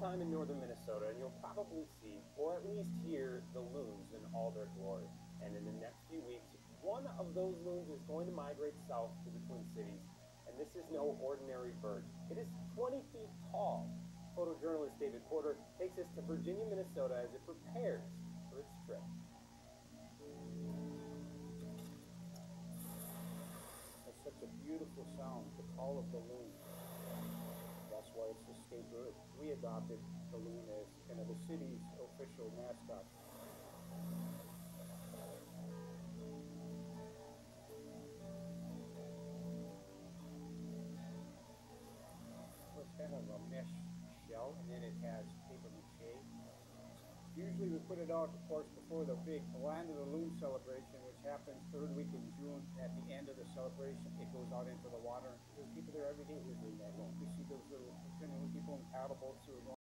time in northern Minnesota, and you'll probably see, or at least hear, the loons in all their glory. And in the next few weeks, one of those loons is going to migrate south to the Twin Cities. And this is no ordinary bird. It is 20 feet tall. Photojournalist David Porter takes us to Virginia, Minnesota as it prepares for its trip. That's such a beautiful sound, the call of the loon. We adopted the loon as kind of the city's official mascot. It's kind of a mesh shell, and then it has paper mache. Usually we put it out, of course, before the big Land of the Loon celebration, which happens third week in June. At the end of the celebration, it goes out into the water. There's people there every day who doing that. We see